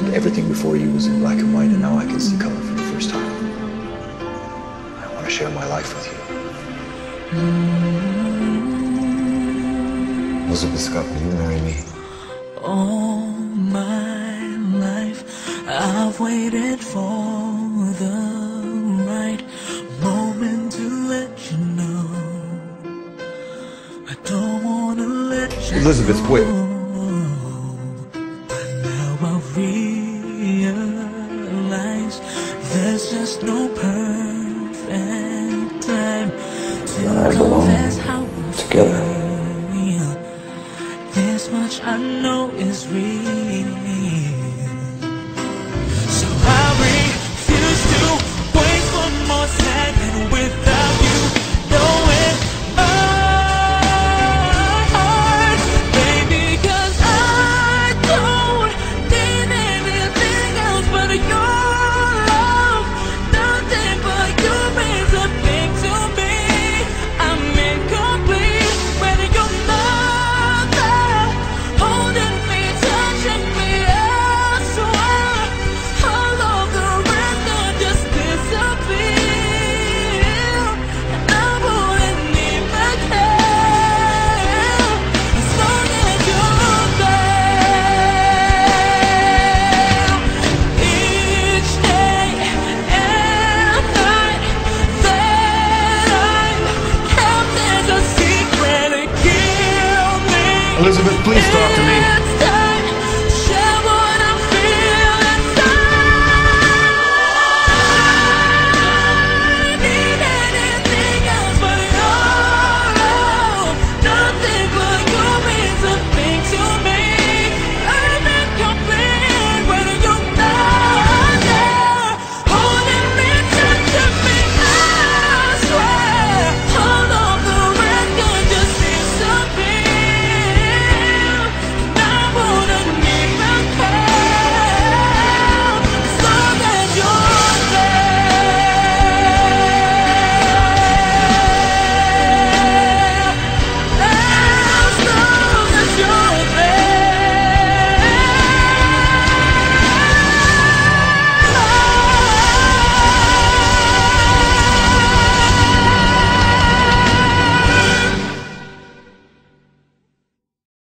Like everything before you was in black and white, and now I can see color for the first time. I want to share my life with you. Elizabeth Scott, will you marry me? All my life I've waited for the right moment to let you know. I don't wanna let you Elizabeth, wait. There's just no perfect time to I confess how together. feel. This much I know is real. Elizabeth, please talk to me.